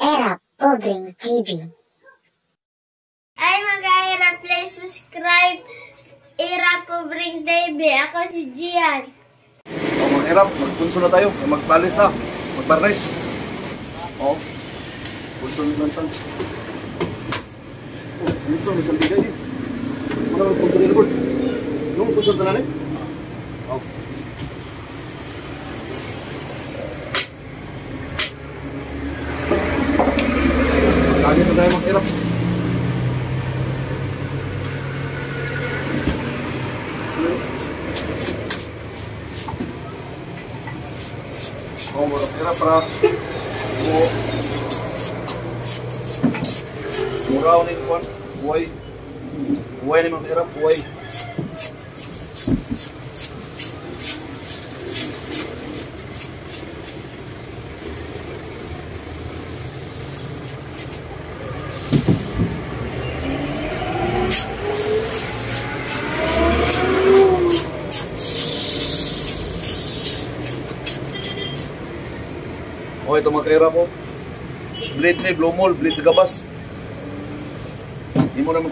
Era Pobreng TV. Ay mga Era, please subscribe Era Pobreng TV. Ako si Gian. O mga hirap, magpunso na tayo. Magpalis na. Magbarnes. O. Punso na lang san. Oh, punso na sa bigay eh. Ano ang punso nila, Bord? Yung punso na lang eh. O. Kaya na tayo mga hirap. O mga hirap para mo muraw ni kuan buhay buhay ni mga hirap buhay O ito mga kahirap ko blade sa gabas. Hindi mo na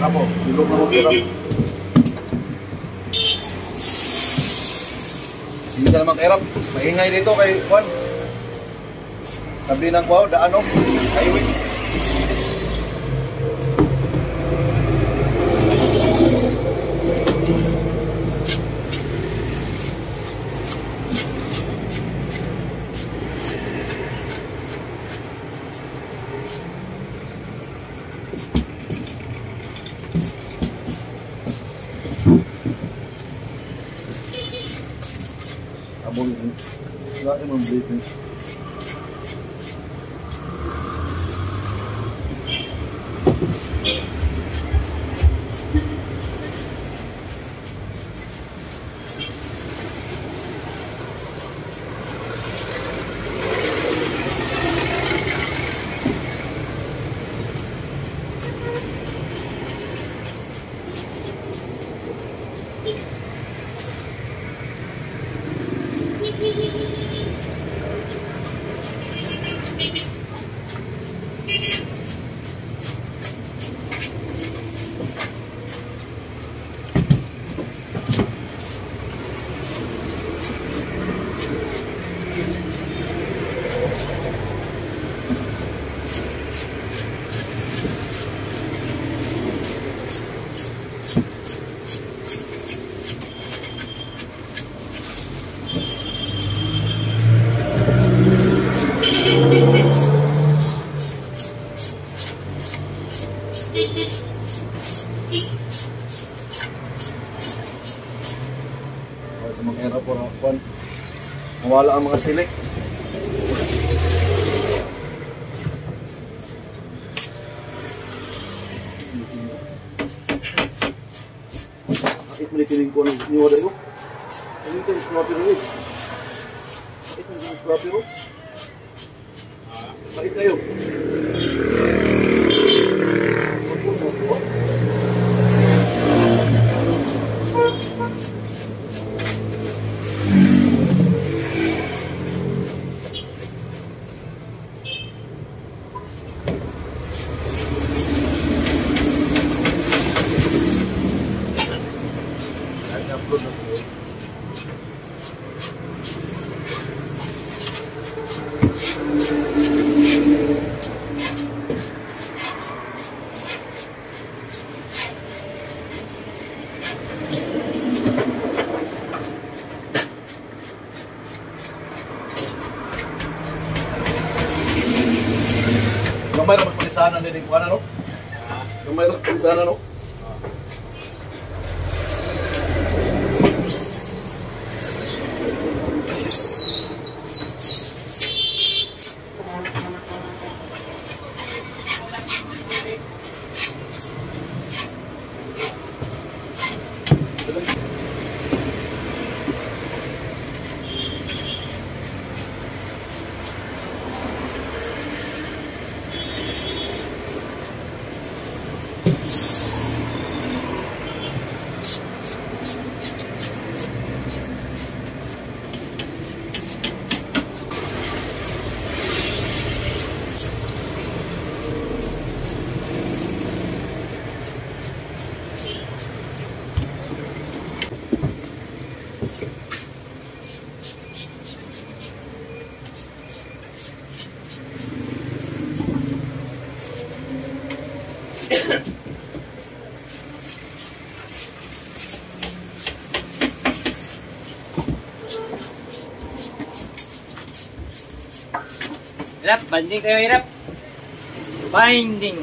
magkutsilyo Hirap po, bilog na hirap Sige ka naman kahirap maingay dito kay Juan. Tabi ng kwaw, daan o highway Abon, wala yung blade ni O ito mga kahirap po Juan Mawala ang mga silik Bakit mo kining ko ng niwa dahil? Ano ito yung scrappy ro? Bakit mo yung scrappy ro? Bakit kayo? Hirap, banding kayo hirap. Binding.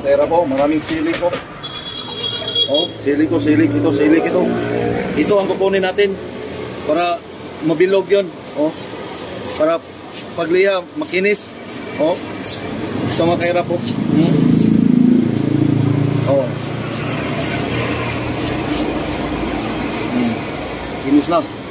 Kaira po, maraming silik po. Oh, silik ko, silik ito, silik ito. Ito ang kukunin natin para mabilog yon. Oh, para pagliha, makinis. Oh, ito kaira po. Hmm. Oh. Hmm. Kinis na.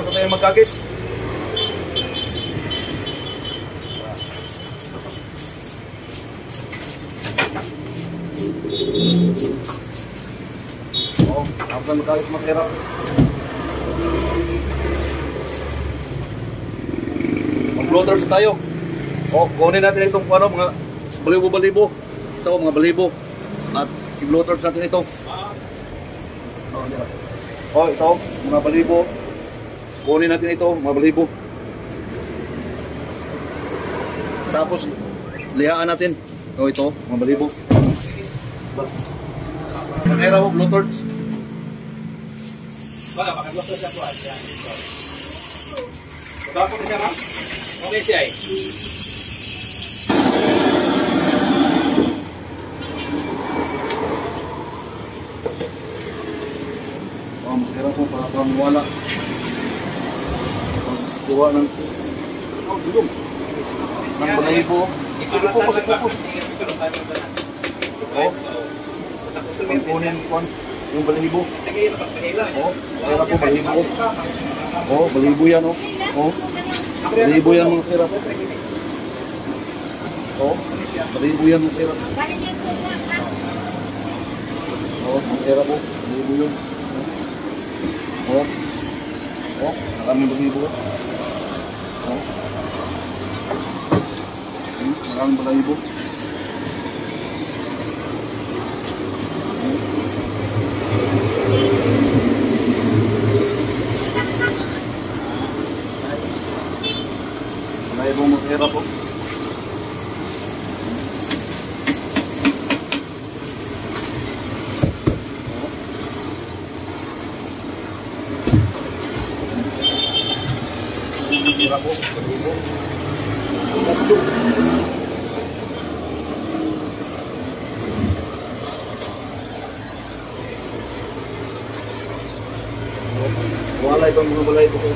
Na tayo magkagis. Oo, tapos na magkagis masira. Mag-floaters tayo. O, kunin natin itong ano, mga balibo-balibo. Ito, mga balibo. At i-floaters natin ito. Oh, ito, mga balibo. Kunin natin ito, mga balibo. Tapos, lihaan natin. Oh, ito, mga balibo. Kamera mo, Bluetooth. Wala, makagusto siya po. Na siya, ma'am? Okay siya eh. Oh, makira po para pang wala. Kuha ng... Oh, dulong. Ng balibo. Focus, focus. Oh, pagkunin ko yung balibo. Oh, kaya po balibo ko. Oh, balibo yan oh. Oh, balibo yan mga kira po. Oh, yan mga kira. Oh, kira po. Balibo yun. Oh, oh, maraming balibo. Oh. Maraming balibo. Balibo mga kira po. Kira po, balibo. Wala ibang mga balay ko kung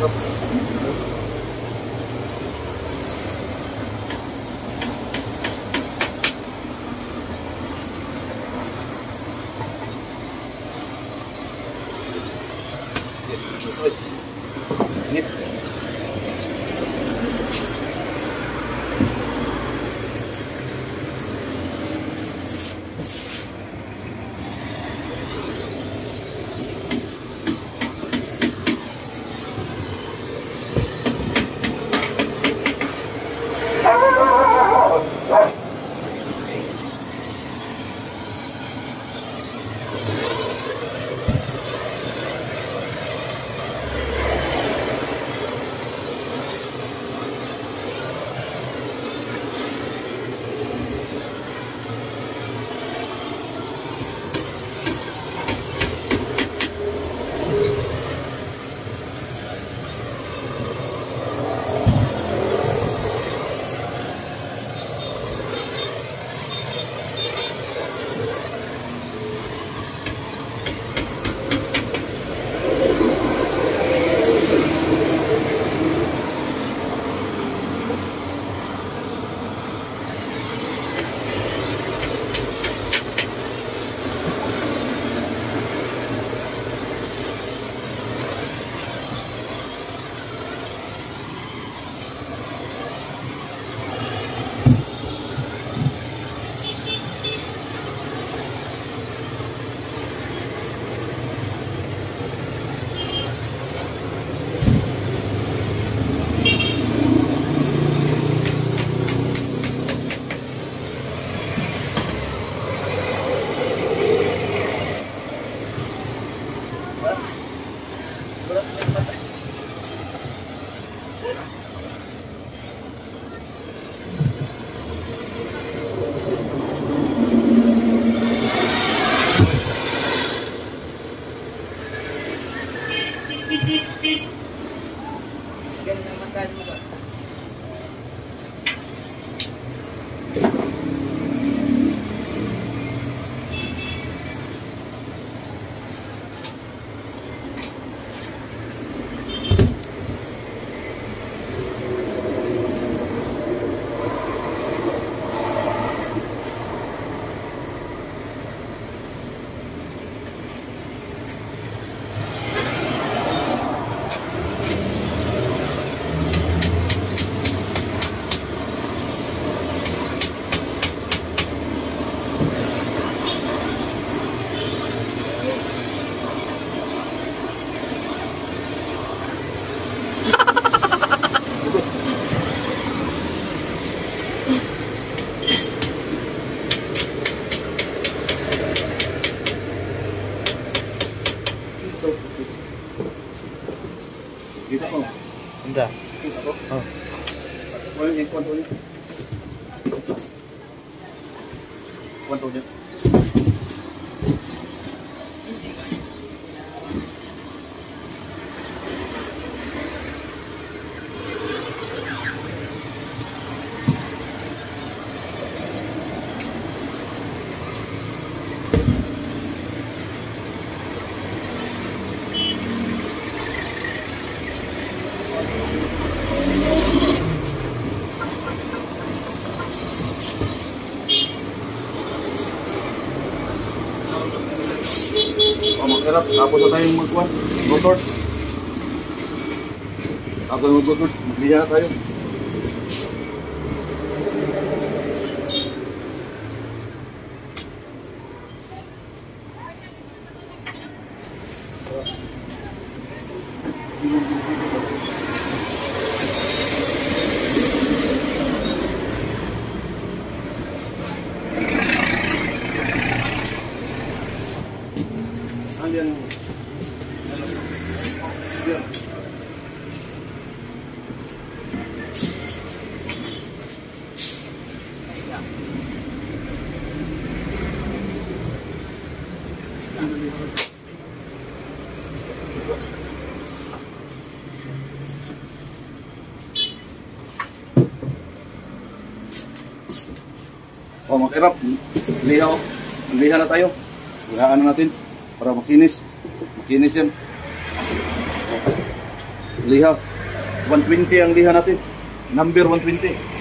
untuk mag-erap. Tapos na tayong magkuhan. Motor. Tapos na mag-motor. Magliya tayo. Alien. Yan. O, mag-erap. Liha o. Liha na tayo. Lihaan na natin para makinis. Makinis yan. Liha. 120 ang liha natin. Number 120.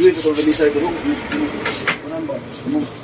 Duit ito lang isa ito. Wala ba? Ano? Ayan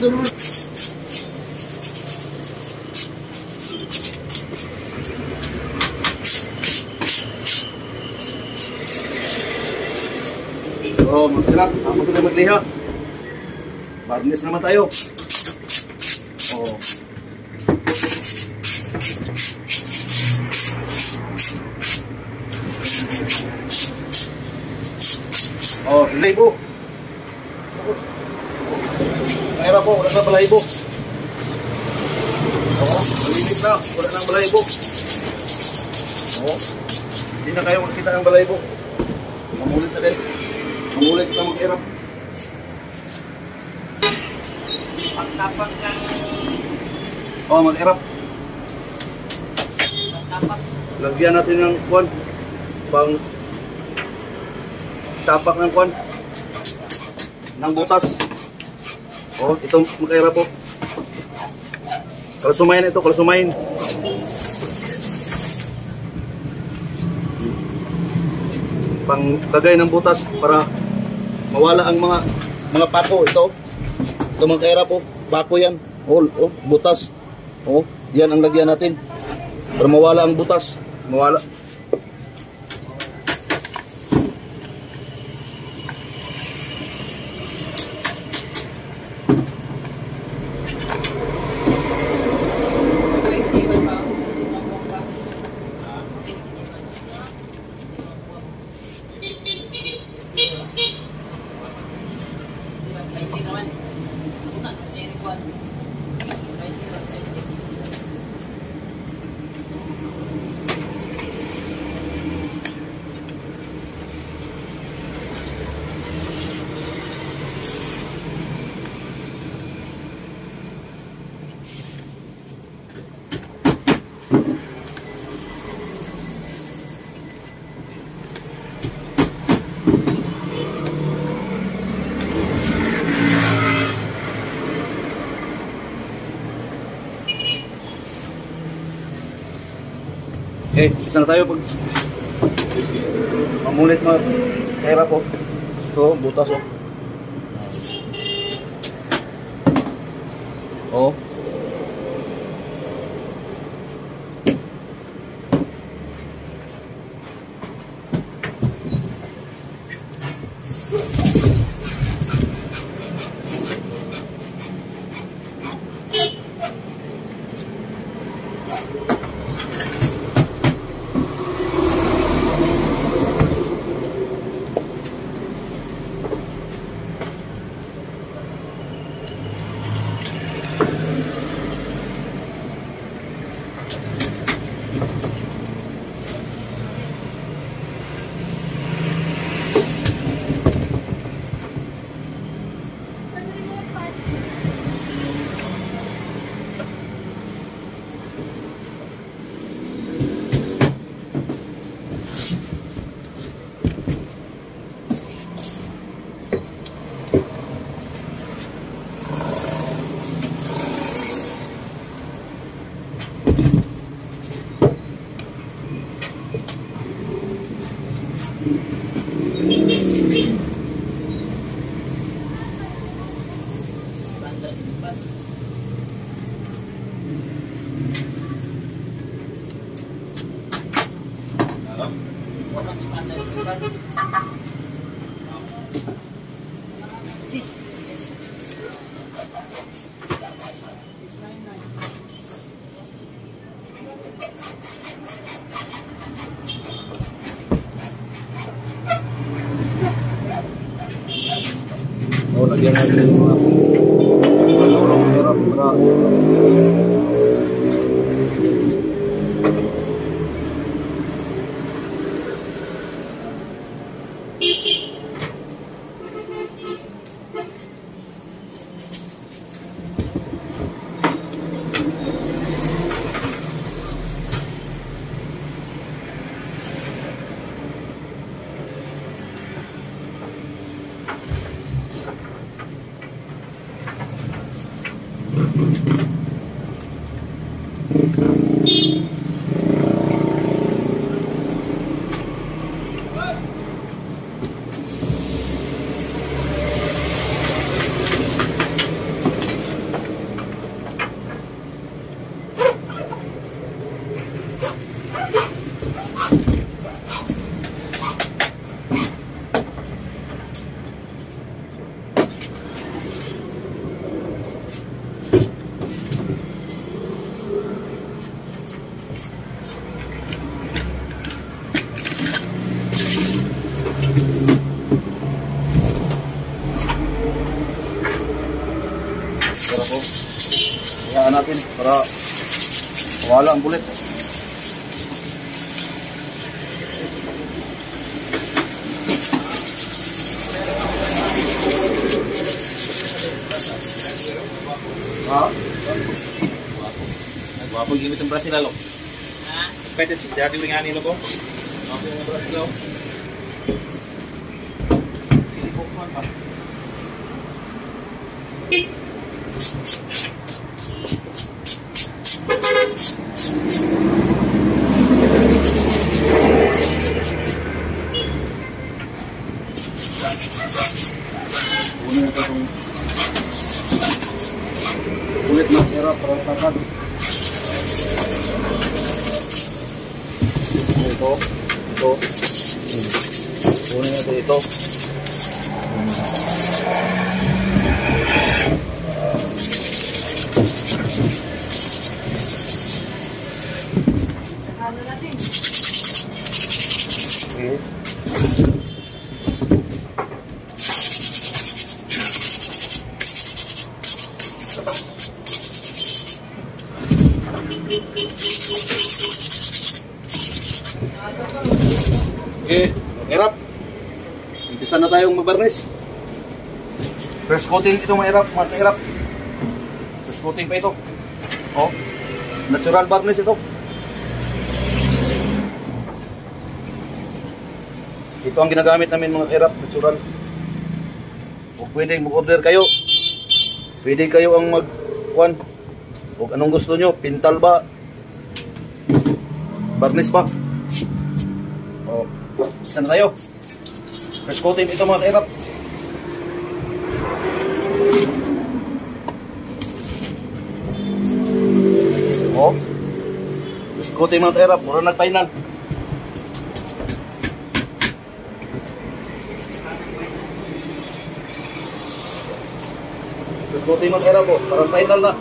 ज़रूर Oh, maghanap. Tapos na magliha. Barnes matayo. tayo. Kwan. Pang tapak ng kwan. Ng butas. Oh, ito mag-irap po. Kalasumayin ito, kalasumayin. Panglagay ng butas para mawala ang mga mga pako ito. Ito mga kaira po, pako yan. Oh, oh, butas. Oh, yan ang lagyan natin. Para mawala ang butas. Mawala. Okay, isa na tayo pag mamulit mga kahirap po. Ito, butas. Oh. Oh, lagyan natin yung mga tulong pero para para po hayaan natin para wala ang bulit. Ha? Wapag gimit ang Brazil alo. Ha? Pwede si Daddy Wingani lo ko. Wapag ang Brazil alo. Kunin natin itong bulit na pera para takad. Ito, ito. Kunin natin ito. Okay. Okay, mahirap. Umpisa na tayong magbarnis. First coating ito mahirap, mahirap. First coating pa ito. Oh, natural varnish ito. Ito ang ginagamit namin mga kahirap, natural. Kung pwedeng mag-order kayo, pwede kayo ang mag kuan. Kung anong gusto nyo, pintal ba? Barnes pa. O, isa na tayo. First coating ito mga kairap. O, first coating mga kairap. Mura nag-final. Coating mga kairap po. Para final na.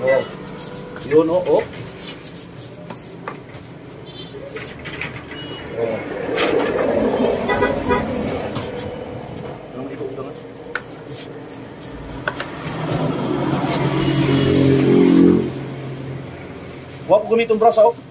O, yun. Oh. Ulang. Wa ko gamitong braso. oh.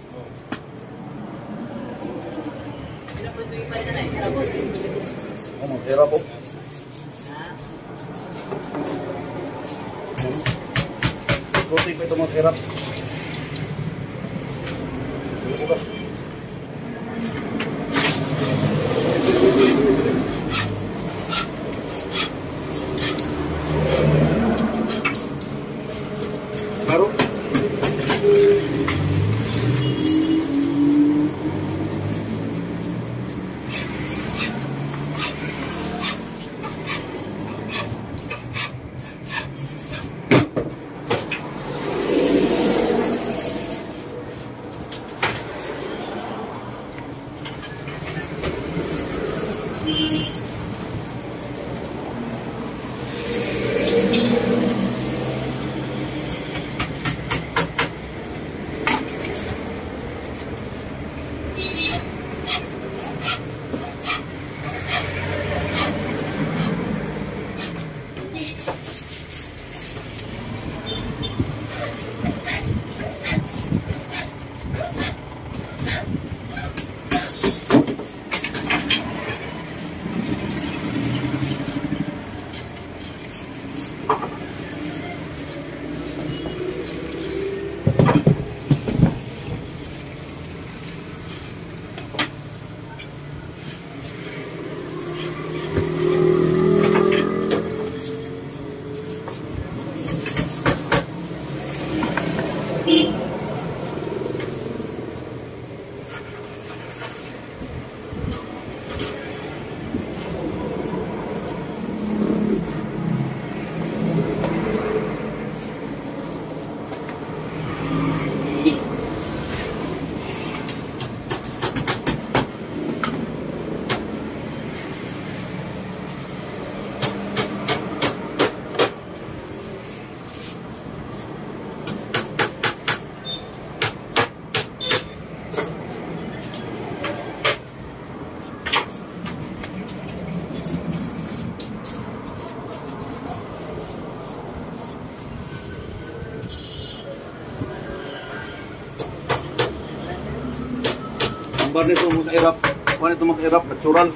Ang barnes ito mga kairap. Kuha ito mga kairap, natural.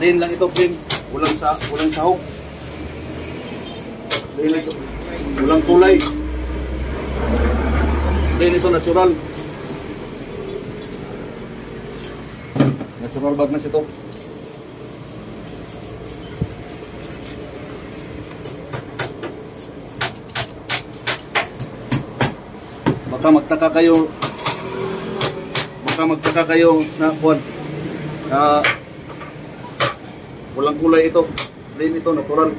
Plain lang ito, plain. Walang, sa, walang sahog. Plain ito. Walang kulay. Plain ito, natural. Natural barnes ito. Baka magtaka kayo baka magtaka kayo na kuwan na walang kulay ito. Plain ito natural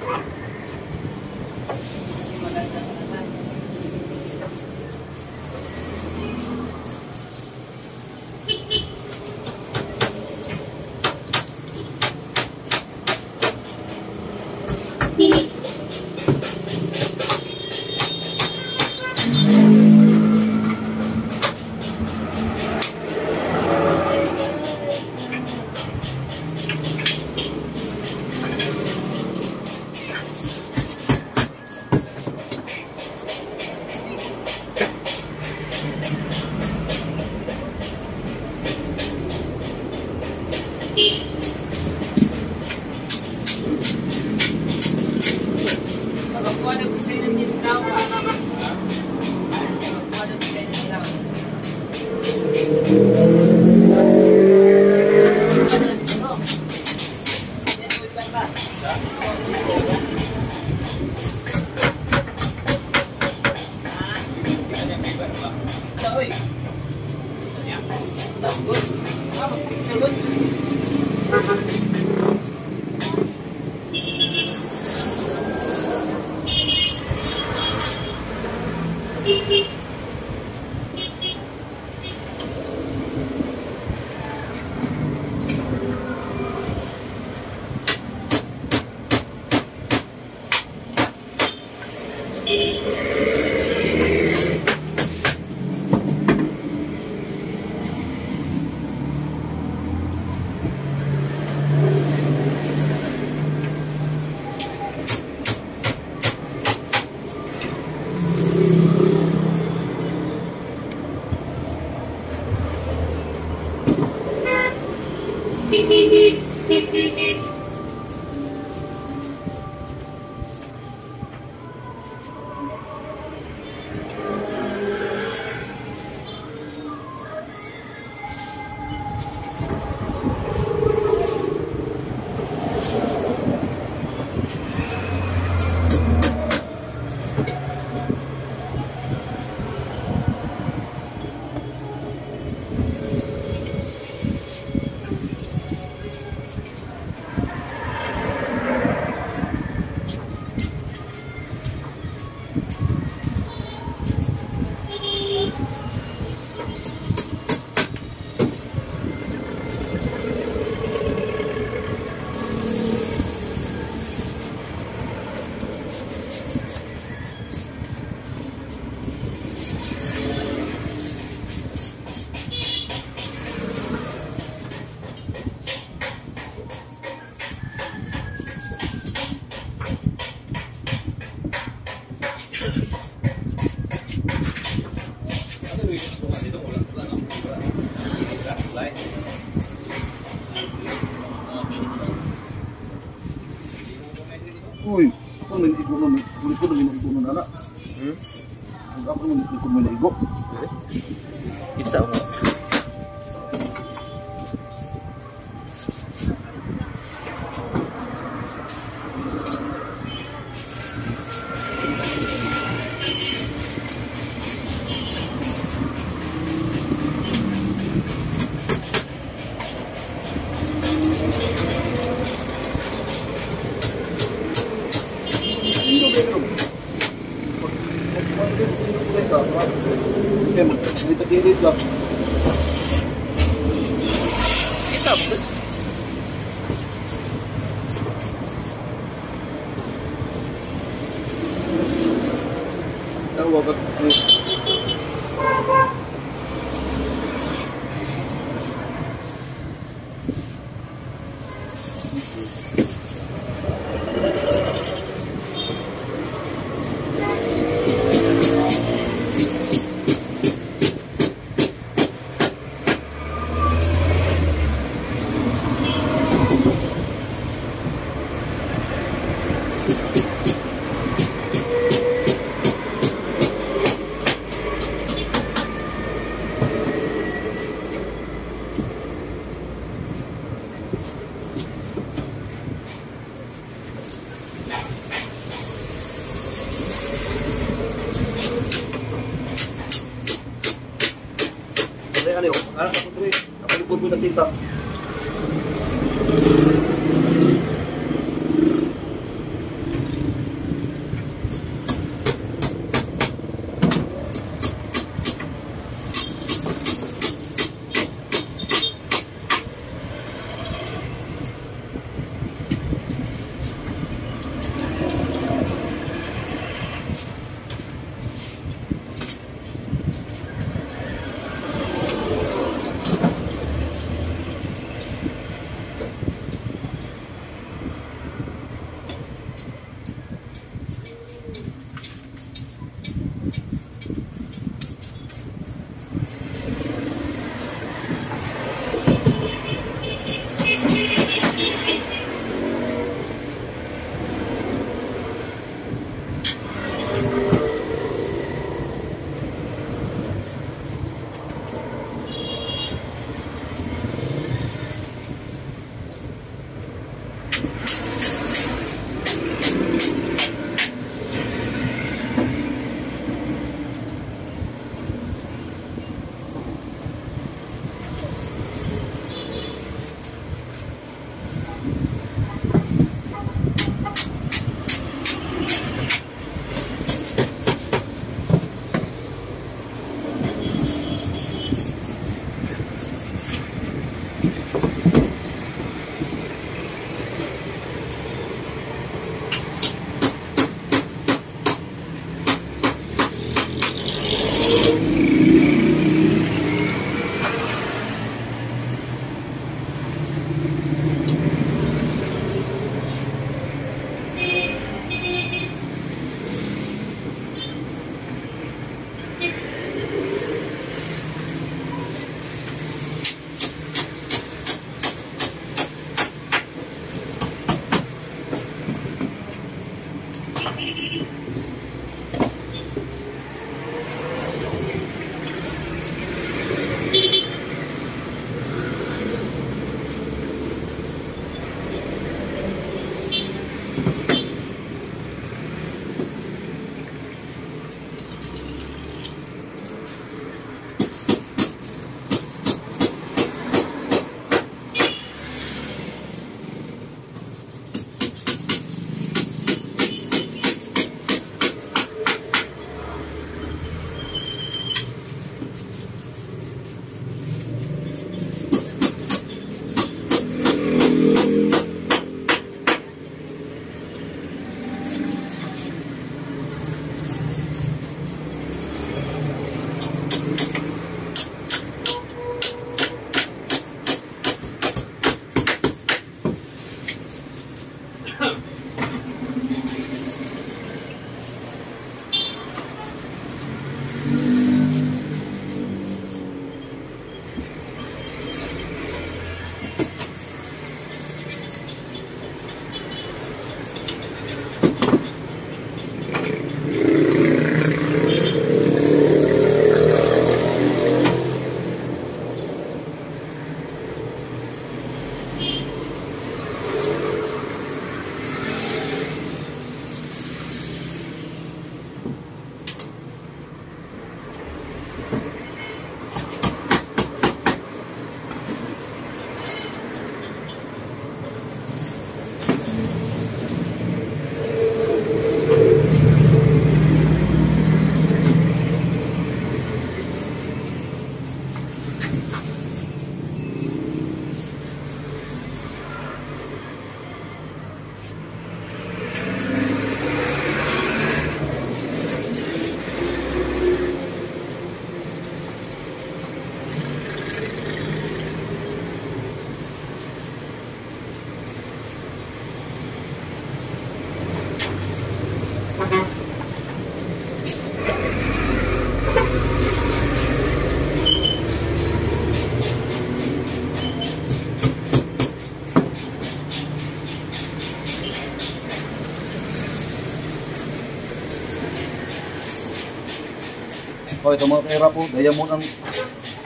O, ito mga pera po, diamond ang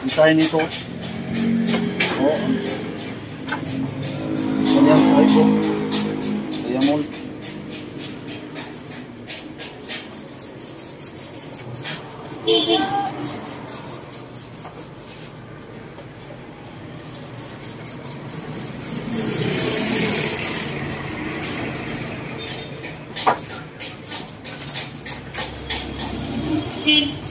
design nito. O, ang kanyang size po. Diamond. Wow.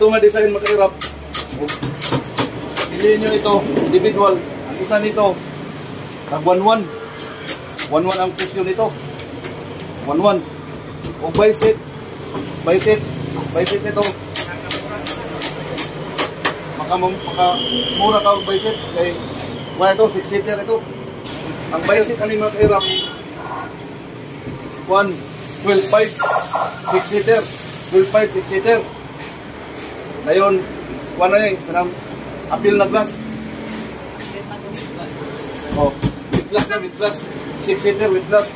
Ito nga design mahirap. Oh. Piliin nyo ito, individual. Ang isa nito, tag 1-1. 1-1 ang presyo nito. 1-1. O bicep. Bicep. Bicep nito. Maka, maka mura ka ang bicep. Kay, wala ito, 6 seater ito. Ang bicep ano yung mahirap? 1, 12.5, 6 seater, 12.5, 6 seater. Ngayon, kuha na eh, kanang appeal na glass. Oh, with glass na, with glass. Six-seater with glass.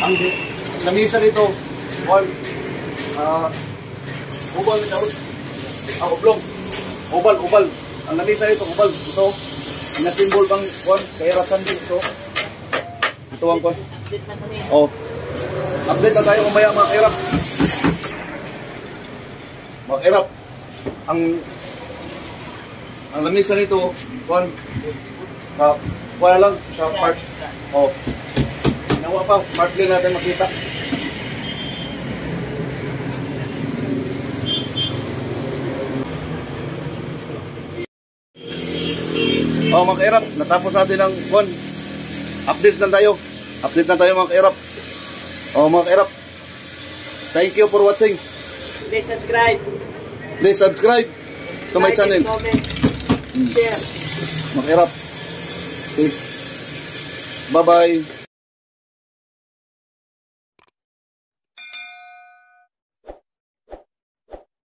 Ang lamisa dito, one, ah, ubal na daw. Ah, oblong. Oval, oval. Ang lamisa dito, oval. Ito, na-symbol bang, one, kairatan din ito. Ito ang kon. Oh. Update na tayo mamaya mga kairap. Mga kairap. Ang ang lamisa nito, one, sa, wala lang, sa part. Oh. Ginawa pa, smart din natin makita. Oh, mga kairap, natapos natin ang one. Update na tayo. Update na tayo mga kairap. Oh, mga kairap. Thank you for watching. Please subscribe. Please subscribe to my like channel. Share. Okay. Bye-bye.